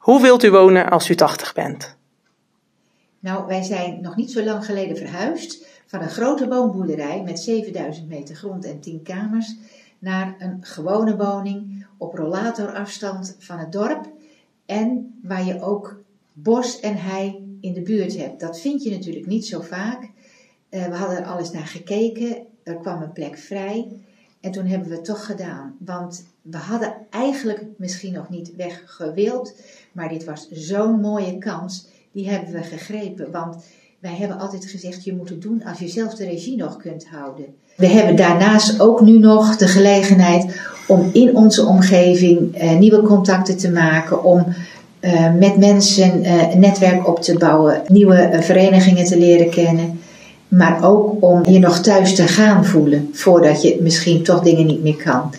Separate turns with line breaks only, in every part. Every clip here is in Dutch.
Hoe wilt u wonen als u 80 bent?
Nou, wij zijn nog niet zo lang geleden verhuisd van een grote woonboerderij met 7000 meter grond en 10 kamers naar een gewone woning op rollatorafstand van het dorp en waar je ook bos en hei in de buurt hebt. Dat vind je natuurlijk niet zo vaak. Uh, we hadden er alles naar gekeken, er kwam een plek vrij en toen hebben we het toch gedaan. Want we hadden eigenlijk misschien nog niet weggewild, maar dit was zo'n mooie kans, die hebben we gegrepen. Want wij hebben altijd gezegd, je moet het doen als je zelf de regie nog kunt houden. We hebben daarnaast ook nu nog de gelegenheid om in onze omgeving eh, nieuwe contacten te maken, om uh, met mensen uh, een netwerk op te bouwen, nieuwe verenigingen te leren kennen. Maar ook om je nog thuis te gaan voelen voordat je misschien toch dingen niet meer kan.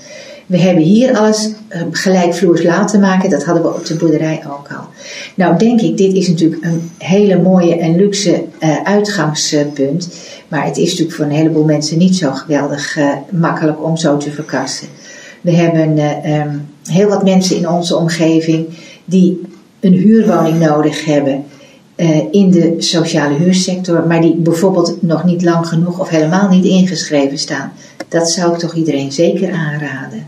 We hebben hier alles gelijkvloers laten maken. Dat hadden we op de boerderij ook al. Nou denk ik, dit is natuurlijk een hele mooie en luxe uh, uitgangspunt. Maar het is natuurlijk voor een heleboel mensen niet zo geweldig uh, makkelijk om zo te verkassen. We hebben um, heel wat mensen in onze omgeving die een huurwoning nodig hebben in de sociale huursector, maar die bijvoorbeeld nog niet lang genoeg of helemaal niet ingeschreven staan. Dat zou ik toch iedereen zeker aanraden.